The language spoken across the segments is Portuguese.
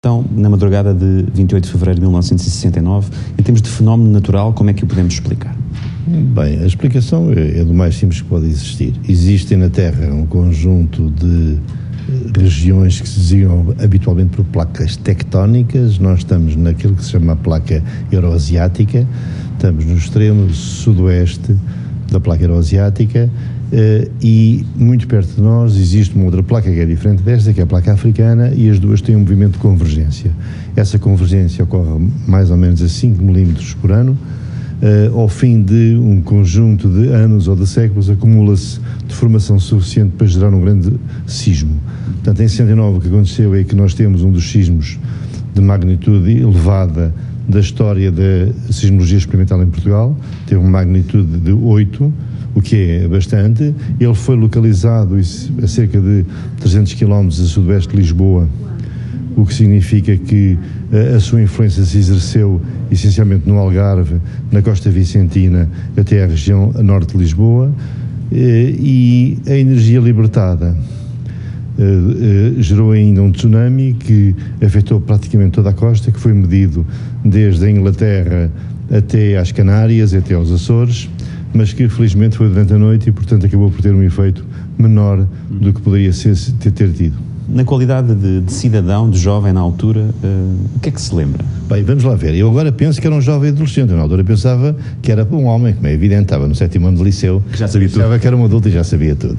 Então, na madrugada de 28 de fevereiro de 1969, em termos de fenómeno natural, como é que o podemos explicar? Bem, a explicação é, é do mais simples que pode existir. Existem na Terra um conjunto de eh, regiões que se desigam habitualmente por placas tectónicas. Nós estamos naquilo que se chama a placa euroasiática, estamos no extremo sudoeste da placa euroasiática Uh, e muito perto de nós existe uma outra placa que é diferente desta, que é a placa africana, e as duas têm um movimento de convergência. Essa convergência ocorre mais ou menos a 5 milímetros por ano. Uh, ao fim de um conjunto de anos ou de séculos, acumula-se deformação suficiente para gerar um grande sismo. Portanto, em 69 o que aconteceu é que nós temos um dos sismos de magnitude elevada da história da sismologia experimental em Portugal, teve uma magnitude de 8, o que é bastante. Ele foi localizado a cerca de 300 km a sudoeste de Lisboa, o que significa que eh, a sua influência se exerceu essencialmente no Algarve, na costa vicentina, até à região norte de Lisboa, eh, e a energia libertada uh, gerou ainda um tsunami que afetou praticamente toda a costa, que foi medido desde a Inglaterra até às Canárias, até aos Açores, mas que felizmente foi durante a noite e, portanto, acabou por ter um efeito menor do que poderia ser, ter tido. Na qualidade de, de, cidadão, de jovem na altura, uh, o que é que se lembra? Bem, vamos lá ver. Eu agora penso que era um jovem adolescente. Eu, na altura pensava que era um homem, como é evidente, estava no sétimo ano de liceu. Que já sabia tudo. Pensava que era um adulto e já sabia tudo.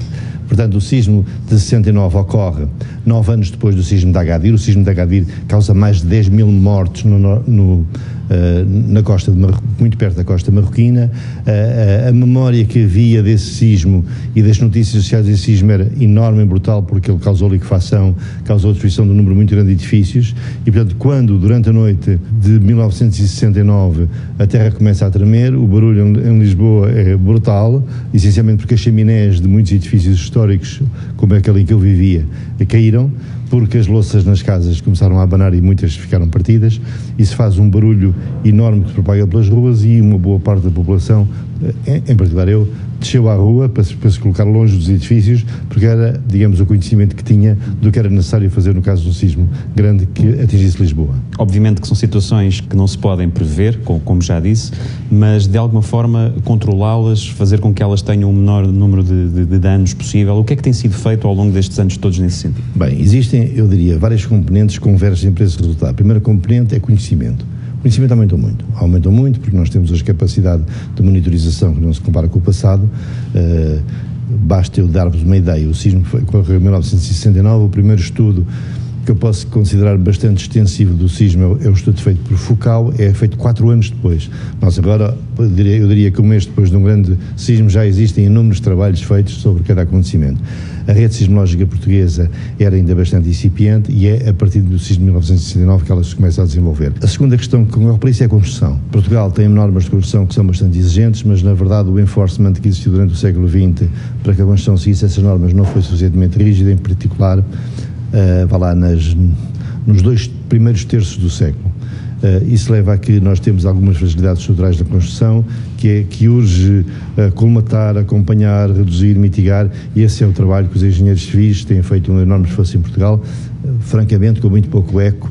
Portanto, o sismo de 69 ocorre nove anos depois do sismo de Agadir. O sismo de Agadir causa mais de 10 mil mortos no, no eh, na costa, muito perto da costa marroquina. Uh, a memória que havia desse sismo e das notícias sociais desse sismo era enorme e brutal porque ele causou liquefação, causou destruição de um número muito grande de edifícios e, portanto, quando durante a noite de 1969 a terra começa a tremer, o barulho em Lisboa é brutal, essencialmente porque as chaminés de muitos edifícios históricos, como aquele em que eu vivia, caíram porque as louças nas casas começaram a abanar e muitas ficaram partidas. Isso faz um barulho enorme que se propaga pelas ruas e uma boa parte da população, eh, em, particular eu, desceu à rua para se, para se, colocar longe dos edifícios, porque era, digamos, o conhecimento que tinha do que era necessário fazer no caso de um sismo grande que atingisse Lisboa. Obviamente que são situações que não se podem prever, como já disse, mas de alguma forma controlá-las, fazer com que elas tenham o menor número de, de, de danos possível. O que é que tem sido feito ao longo destes anos todos nesse sentido? Bem, existem, eu diria, várias componentes que convergem para esse resultado. A primeira componente é conhecimento. O conhecimento aumentou muito. Aumentou muito porque nós temos hoje capacidade de monitorização que não se compara com o passado. Uh, basta eu dar-vos uma ideia. O sismo foi, em 1969, o primeiro estudo que eu posso considerar bastante extensivo do sismo é o estudo feito por Foucault, é feito quatro anos depois. Nós agora, eu diria, que um mês depois de um grande sismo já existem inúmeros trabalhos feitos sobre cada acontecimento. A rede sismológica portuguesa era ainda bastante incipiente e é a partir do sismo de 1969 que ela se começa a desenvolver. A segunda questão que concorre para é a construção. Portugal tem normas de construção que são bastante exigentes, mas na verdade o enforcement que existiu durante o século XX para que a construção seguisse essas normas não foi suficientemente rígida, em particular uh, vá lá, nas, nos dois primeiros terços do século. Uh, isso leva a que nós temos algumas fragilidades estruturais da construção, que é que urge uh, colmatar, acompanhar, reduzir, mitigar, e esse é o trabalho que os engenheiros civis têm feito um enorme esforço em Portugal, uh, francamente com muito pouco eco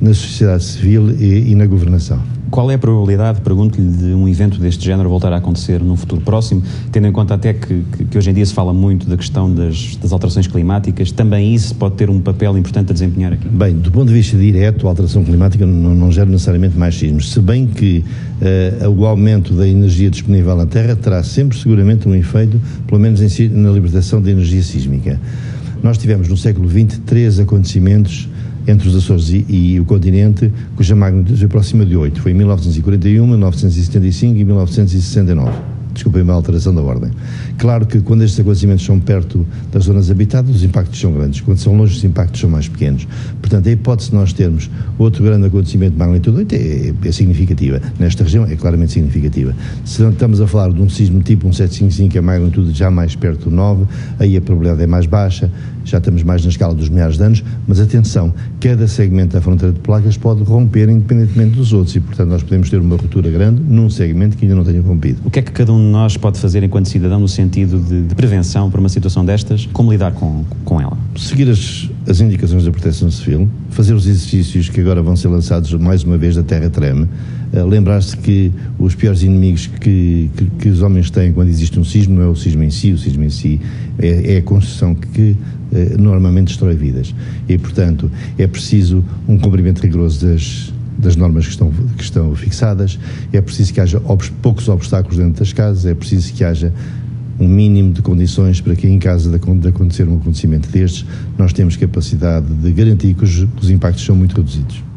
na sociedade civil e, e na governação. Qual é a probabilidade, pergunto-lhe, de um evento deste género voltar a acontecer num futuro próximo, tendo em conta até que, que, hoje em dia se fala muito da questão das, das, alterações climáticas, também isso pode ter um papel importante a desempenhar aqui? Bem, do ponto de vista direto, a alteração climática não, não gera necessariamente mais sismos, se bem que uh, o aumento da energia disponível na Terra terá sempre seguramente um efeito, pelo menos em, na libertação da energia sísmica. Nós tivemos no século XX três acontecimentos entre os Açores e, e o continente, cuja magnitude se aproxima de 8. Foi em 1941, 1975 e 1969 desculpem a alteração da ordem. Claro que quando estes acontecimentos são perto das zonas habitadas, os impactos são grandes. Quando são longe, os impactos são mais pequenos. Portanto, a hipótese de nós termos outro grande acontecimento de magnitude 8 é, é significativa. Nesta região é claramente significativa. Se estamos a falar de um sismo tipo um 755, que é a magnitude já mais perto do 9, aí a probabilidade é mais baixa, já estamos mais na escala dos milhares de anos, mas atenção, cada segmento da fronteira de placas pode romper independentemente dos outros e, portanto, nós podemos ter uma ruptura grande num segmento que ainda não tenha rompido. O que é que cada um nós pode fazer enquanto cidadão no sentido de, de prevenção para uma situação destas? Como lidar com, com ela? Seguir as, as indicações da Proteção Civil, fazer os exercícios que agora vão ser lançados mais uma vez da Terra Treme, uh, lembrar-se que os piores inimigos que, que, que, os homens têm quando existe um sismo não é o sismo em si, o sismo em si é, é a construção que uh, normalmente destrói vidas. E, portanto, é preciso um cumprimento rigoroso das das normas que estão, que estão fixadas, é preciso que haja poucos obstáculos dentro das casas, é preciso que haja um mínimo de condições para que, em caso de, de acontecer um acontecimento destes, nós temos capacidade de garantir que os, os impactos são muito reduzidos.